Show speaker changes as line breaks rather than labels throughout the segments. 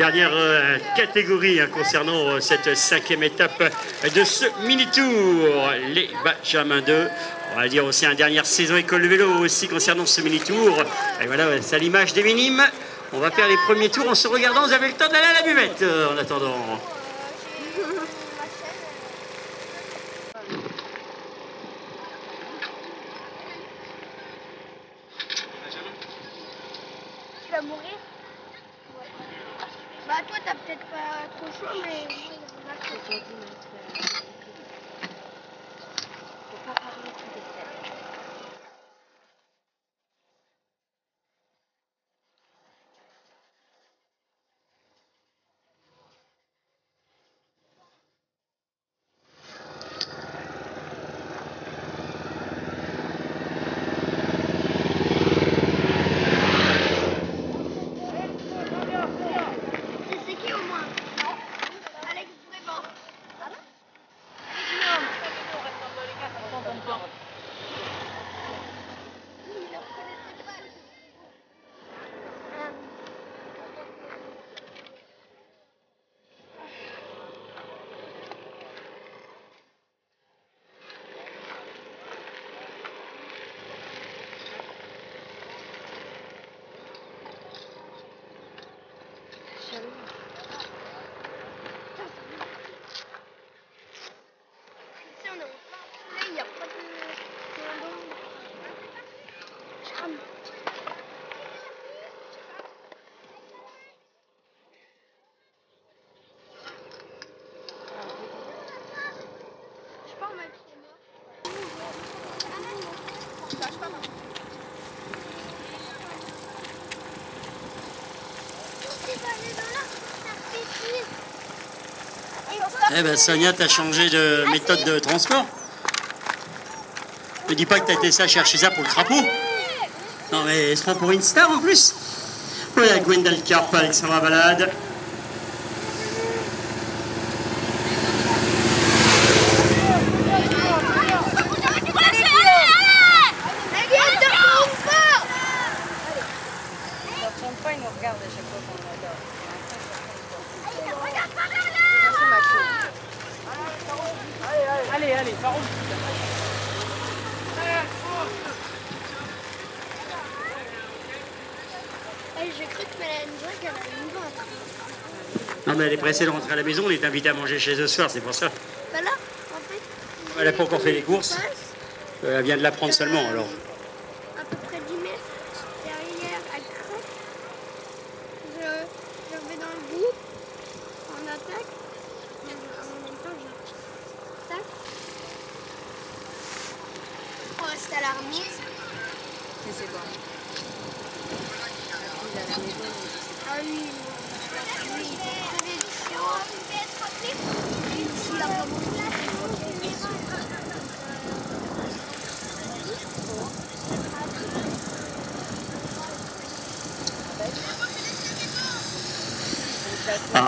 Dernière euh, catégorie hein, concernant euh, cette cinquième étape de ce mini-tour, les Benjamin 2. On va dire aussi une dernière saison école de vélo aussi concernant ce mini-tour. Et voilà, c'est à l'image des minimes. On va faire les premiers tours en se regardant. Vous avez le temps d'aller à la buvette euh, en attendant.
Tu vas mourir? Bah toi t'as peut-être pas trop chaud mais moi, C'est c'est qui au moins Alex Bréban. Ah bon Il le reconnaissait pas. Euh, Tu sais, on est en plein soleil, il n'y a pas de... de- Je crame. Je pars, mec. Je pars, mec. Tu vas aller dans l'arbre, ça fait chier. Et on va-
Eh ben Sonia, t'as changé de méthode de transport Ne dis pas que t'as été ça chercher ça pour le crapaud. Non mais elle se prend pour une star en plus. Voilà Gwendal Carp, Alexandra Balade.
pas, il nous regarde à chaque fois qu'on l'adore. Allez, allez, par où
Eh, J'ai cru que Mélanie Jacques elle avait une ventre.
Non mais elle est pressée de rentrer à la maison, on est invité à manger chez eux ce soir, c'est pour ça.
Là, en fait,
Elle n'a pas encore fait les courses. Euh, Elle vient de l'apprendre seulement alors.
à peu près 10 mètres derrière à crête. Je, je vais dans le bout, en attaque. Mais en même temps, je tac. On reste à la remise.
Mais c'est bon. Il a la maison, mais
Ah oui, oui, il est très chaud. Il a pas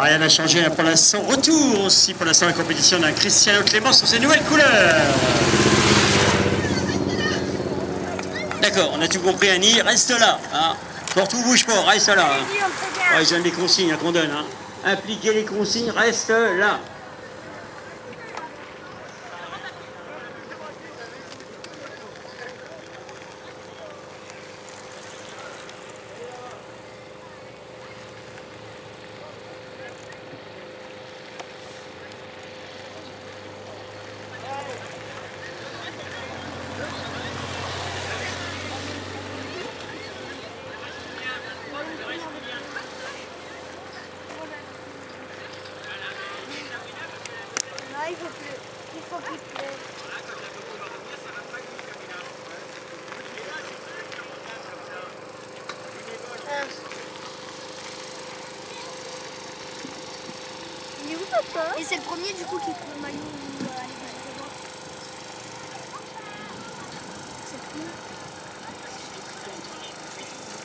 Rien n'a changé pour l'instant. Retour aussi pour l'instant la compétition d'un Cristiano Clément sur ses nouvelles couleurs. D'accord, on a tout compris Annie, reste là. Hein. Ou bouge pas, reste là. hein. Ouais, les consignes hein, qu'on donne. Hein. Appliquez les consignes, reste là.
Il faut plus. Il faut qu'il pleuve. Ah. Il est où papa? Et c'est le premier du coup qui prend le maillot ou, euh, les vêtements. C'est le premier.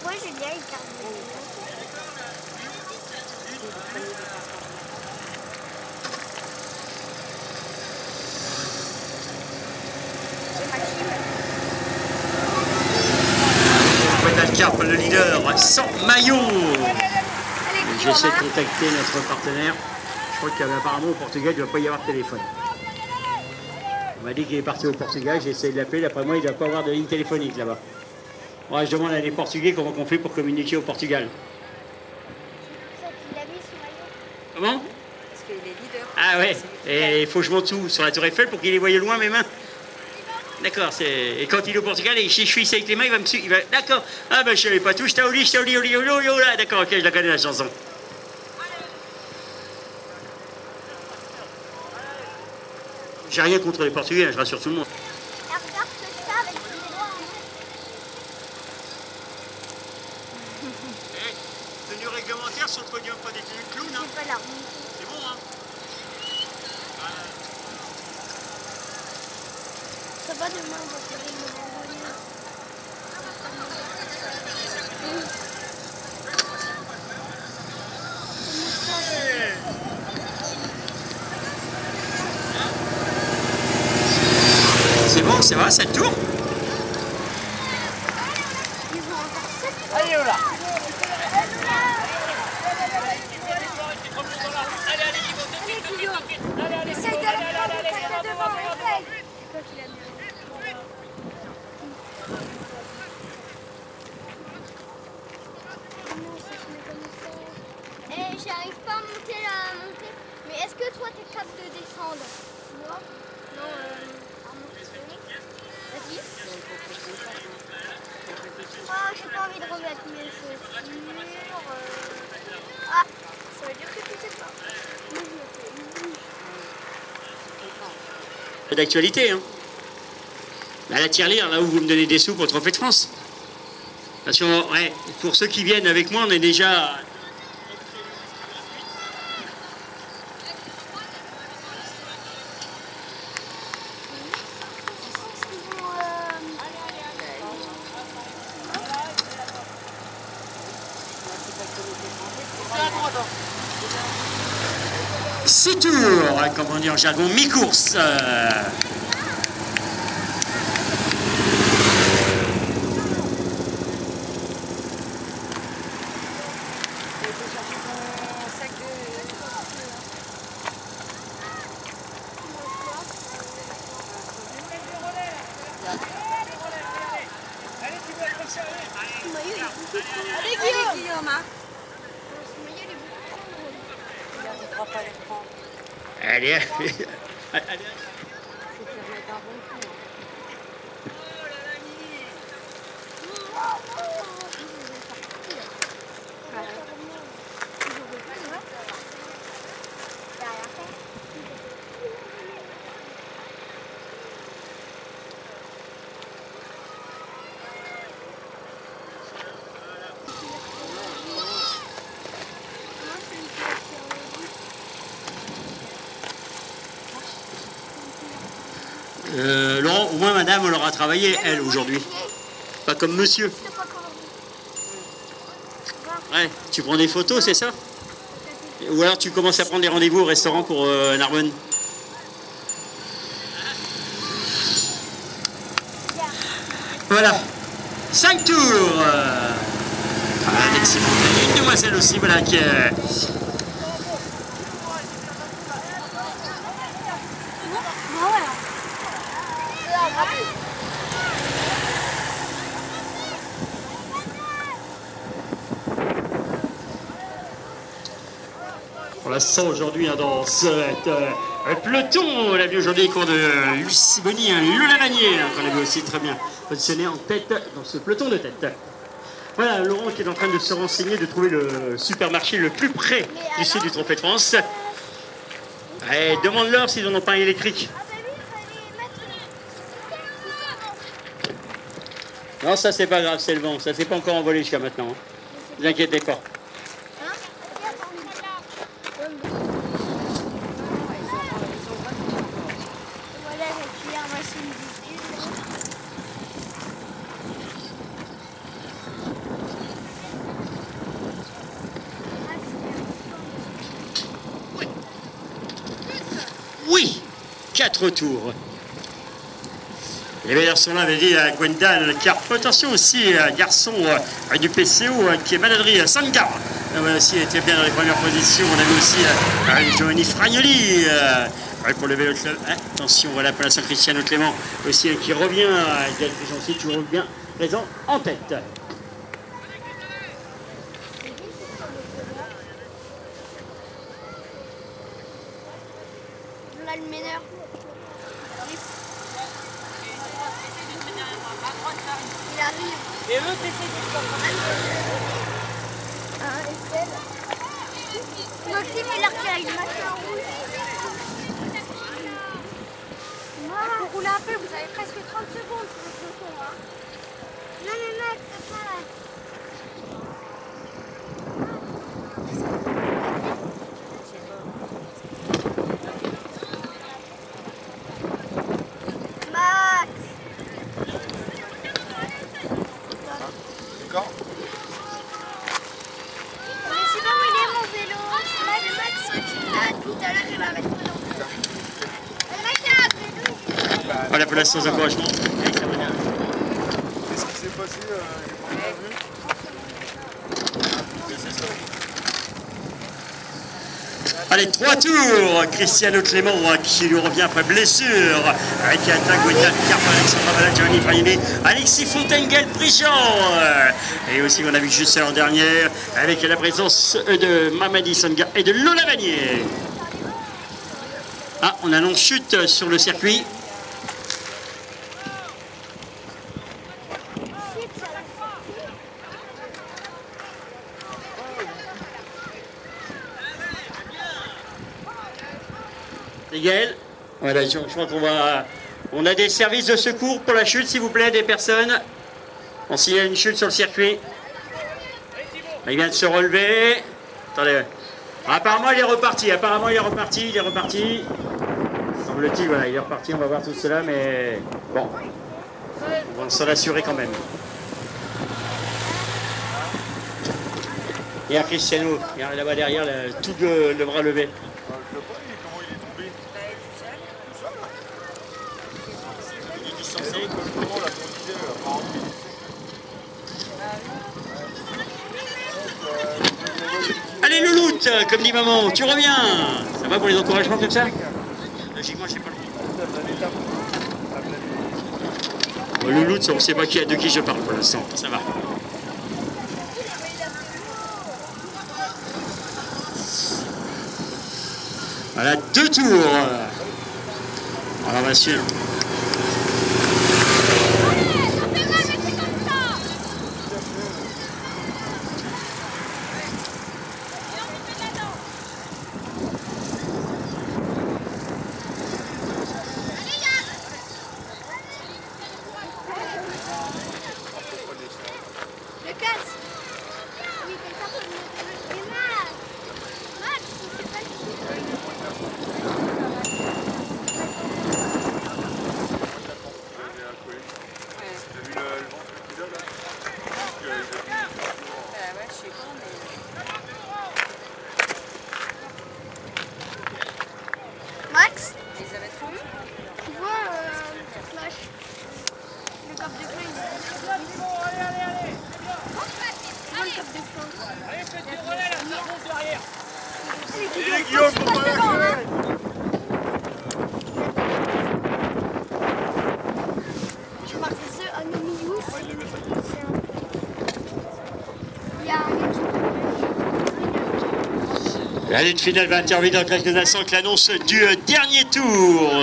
Ouais, Julien, il garde le maillot. C'est Maxime.
Gwendal Carp, le leader, sans maillot. J'essaie de contacter notre partenaire. Je crois qu'apparemment au Portugal, il ne doit pas y avoir de téléphone. On m'a dit qu'il est parti au Portugal, j'ai essayé de l'appeler. D'après moi, il ne doit pas avoir de ligne téléphonique là-bas. Moi, je demande à les Portugais comment on fait pour communiquer au Portugal. Comment?
Parce qu'il est leader.
Ah ouais, et il faut que je monte où? Sur la tour Eiffel pour qu'il les voie loin mes mains? D'accord, c'est... Et quand il est au Portugal et si je suis ici avec les mains, il va me suivre. va- D'accord. Ah ben je savais pas tout, je t'aoli, je t'aoli, oli, oli, oli, là. D'accord, ok, je la connais la chanson. J'ai rien contre les Portugais, hein, je rassure tout le monde.
Et regarde ce que je fais avec mes doigts.
tenue réglementaire sur le podium, pas des tenues de clown,
J'ai pas la remonter.
C'est bon, hein C'est bon, ça va, ça tourne
Ils ont encore sept.
Allez, là
Allez, Guillaume. Essaye de le prendre, essaye de devant, essaye. C'est quoi qu'il a mis Non, ça se met comme ça. Eh, j'arrive pas à monter la montée. Mais est-ce que toi, t'es capable de descendre Moi Non, monter. Vas-y. Ah, j'ai pas envie de remettre mes chaussures. Ah, ça veut dire que tu sais pas.
D'actualité, hein Bah, la tirelire, là où vous me donnez des sous pour Trophée de France. Parce que, ouais, pour ceux qui viennent avec moi, on est déjà... Six tours, comme on dit en jargon, mi-course. Euh.
Allez, Guillaume fera pas les prendre.
Allez, allez.
Qu'il remette un
Euh, Laurent, au moins madame, elle aura travaillé, elle, aujourd'hui. Pas comme monsieur. Ouais, tu prends des photos, c'est ça Ou alors tu commences à prendre des rendez-vous au restaurant pour euh, Narbonne Voilà. 5 tours euh. Ah, une demoiselle aussi, voilà, est... Sent aujourd'hui hein, dans ce euh, peloton. On l'a vu aujourd'hui au cours de Lucie Bonny, hein, hein, qu'on a vu aussi très bien positionné en tête dans ce peloton de tête. Voilà, Laurent qui est en train de se renseigner, de trouver le supermarché le plus près du site du Trophée de France. Allez, demande-leur s'ils n'en ont pas un électrique. Non, ça c'est pas grave, c'est le vent. Ça s'est pas encore envolé jusqu'à maintenant. hein. Ne vous inquiétez pas.
Hein Voilà, j'ai tiré un machine d'idée.
Oui, quatre tours. Les meilleurs sont là, avait dit à Gwendal, car attention aussi, garçon euh, du PCO euh, qui est maladrie, Sangar, Ah, aussi était bien dans les premières positions. On a vu aussi euh, Giovanni Fragnoli euh, pour le vélo club. Attention, voilà pour la Saint-Cristiano Clément aussi qui revient. Euh, aussi toujours bien présent en tête.
Là, le meneur. Il arrive.
Et eux, t'essayes de
Ah, Estelle. Maxime, il a retiré le machin rouge.
Il faut rouler un peu, vous avez presque 30 secondes sur le peloton. Hein.
Non, non, c'est pas là. Max
D'accord
Mais sinon, il est mon vélo Là, le Max, là, tout à l'heure, il va mettre mon Le mec, il a un vélo.
Voilà pour la séance d'encouragement.
Qu'est-ce qui s'est passé euh.
Allez, trois tours. Cristiano Clément qui lui revient après blessure. Avec attaque Gwendal Carpa, Alexandre Valade, Giovanni Fragnini, Alexis Fontainguel, Prigent. Et aussi, on a vu juste l'an dernier avec la présence de Mamadi Sanga et de Lola Vanier. Ah, on annonce chute sur le circuit. C'est Gaël Voilà, je, je crois qu'on va. On a des services de secours pour la chute, s'il vous plaît, des personnes. On signale une chute sur le circuit. Il vient de se relever. Attendez. Apparemment, il est reparti. Apparemment, il est reparti. Il est reparti. Semble-t-il, voilà, il est reparti. On va voir tout cela, mais bon. On va s'en assurer quand même. Il y a Cristiano, là-bas derrière, tout le, le bras levé.
Comment il est comme.
Allez Louloute, comme dit maman, tu reviens Ça va pour les encouragements comme ça Logiquement, je sais pas le Bon, Louloute, on ne sait pas qui, de qui je parle pour l'instant, ça va. Voilà, deux tours. Alors, on va suivre.
Le casse Oui, quelqu'un peut me le donner. Mais Max Max, il sait pas qui
T'as vu le, le ventre qu'il a là Parce que,
Euh, ouais, je sais pas, mais
Max,
ils avaient 30 secondes.
tu vois, euh, Flash, le cap de clé, il est... Tu vois le cap de clé
Et Guillaume, pour moi,
Je marque ce Anonymous. Il y a un
La lutte finale va intervenir dans quelques instants l'annonce du euh, dernier tour.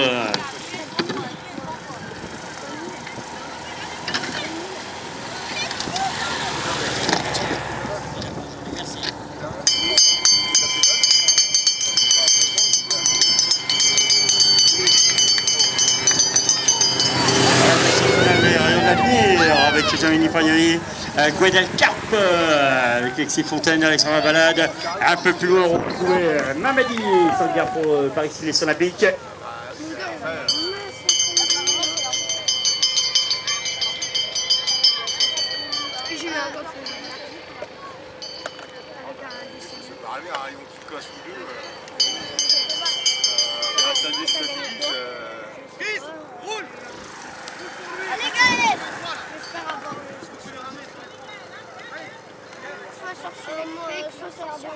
Rayon d'avenir avec Giovanni Fagnoli, euh, Guadalcarpe, euh, avec Alexis Fontaine, Alexandre Balade. Un peu plus loin, on retrouvait euh, Mamadi Sangar pour euh, Paris les Olympiques.
J'ai eu un gros fou. Avec un décès.
ça peut arriver un rayon qui casse ou deux. Euh, euh, là, ça déstabilise. Euh,
Allez, Gaël J'espère avoir le... Soit sur ce soit sur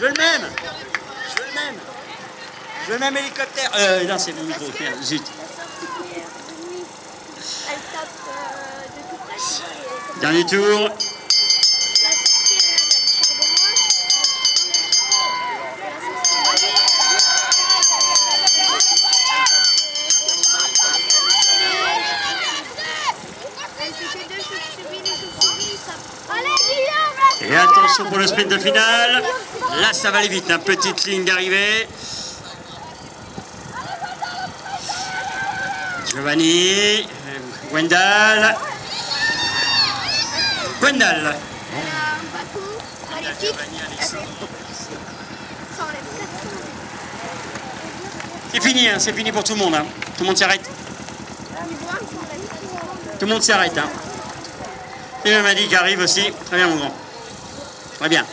Je veux le même. Je veux le même. Je veux le même hélicoptère. Euh, non, c'est mon micro, merde, zut.
De de
Dernier tour.
De de
Et attention pour le sprint final. Là, ça va aller vite. Une petite ligne d'arrivée. Giovanni, Gwendal. Gwendal. C'est fini, hein, c'est fini pour tout le monde. hein. Tout le monde s'arrête. Tout le monde s'arrête. Hein. Et le Madi qui arrive aussi. Très bien, mon grand. Très bien.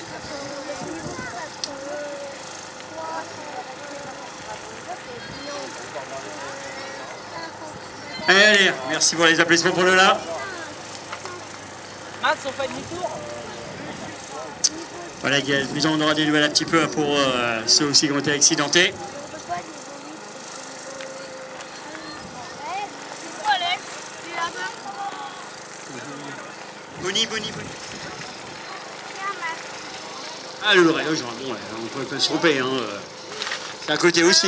Allez, allez, merci pour les applaudissements pour Lola.
Mats, on fait demi-tour
Voilà, Gaël, nous on aura des nouvelles un petit peu pour euh, ceux aussi qui ont été accidentés. Boni.
Tiens, Max.
Ah, le genre, bon, on peut pas se tromper. Hein, euh. C'est à côté aussi.